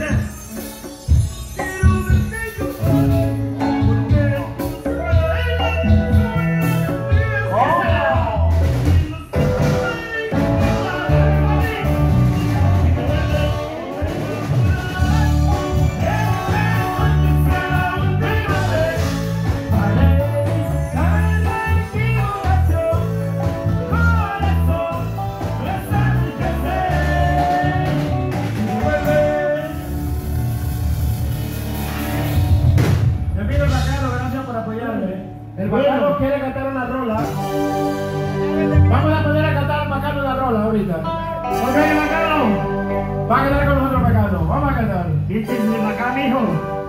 dice. El Bacano quiere cantar una rola. Vamos a poner a cantar al Bacano una rola ahorita. Ok, bacano. Va a cantar con nosotros Bacano. Vamos a cantar. Es mi bacán, hijo.